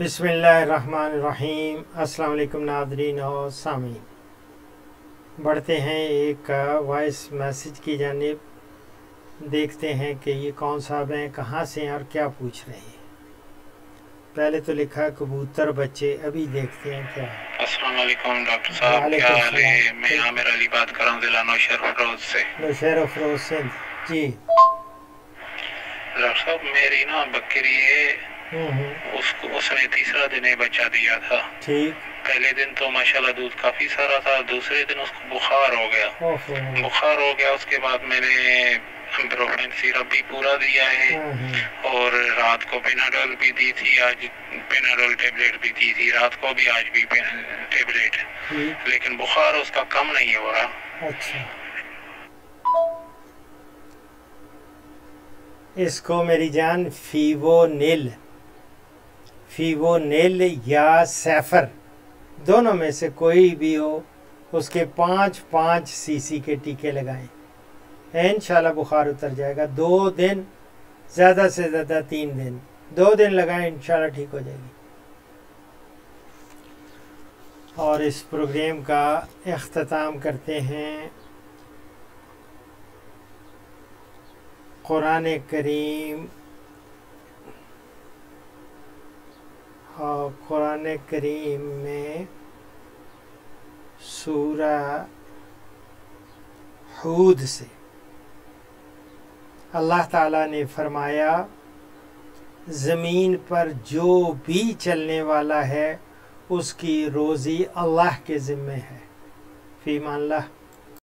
بسم اللہ الرحمن الرحیم۔ السلام علیکم ناظرین اور سامعین۔ بڑھتے ہیں ایک وائس میسج کی جانب۔ دیکھتے ہیں کہ یہ کون صاحب ہیں کہاں سے ہیں اور کیا پوچھ رہے ہیں۔ پہلے تو لکھا کبوتر بچے ابھی دیکھتے ہیں کیا السلام علیکم ڈاکٹر صاحب کیا حال ہے۔ میں عامر علی بات کر رہا ہوں ضلع نوشہر فروز سے۔ نوشہر افروز سندھ جی۔ ڈاکٹر صاحب میری نا بکری ہے اس کو اس نے تیسرا دن بچہ دیا تھا۔ پہلے دن تو ماشاءاللہ دودھ کافی سارا تھا دوسرے دن اس کو بخار ہو گیا۔ بخار ہو گیا اس کے بعد میں نے بروفین سیرپ بھی پورا دیا ہے۔ اور رات کو پیناڈول بھی دی تھی آج پیناڈول ٹیبلیٹ بھی دی تھی۔ رات کو بھی آج بھی ٹیبلیٹ۔ لیکن بخار اس کا کم نہیں ہو رہا۔ اچھا۔ اس کو میری جان فیوو نیل فیوو نیل یا سیفر۔ دونوں میں سے کوئی بھی ہو، اس کے پانچ پانچ سی سی کے ٹیکے لگائیں۔ انشاءاللہ بخار اتر جائے گا۔ دو دن، زیادہ سے زیادہ تین دن۔ دو دن لگائیں، انشاءاللہ ٹھیک ہو جائے گی۔ اور اس پروگرام کا اختتام کرتے ہیں۔ قرآن کریم اور قرآن کریم میں سورہ حود سے اللہ تعالیٰ نے فرمایا، زمین پر جو بھی چلنے والا ہے، اس کی روزی اللہ کے ذمے ہے۔ فی مان اللہ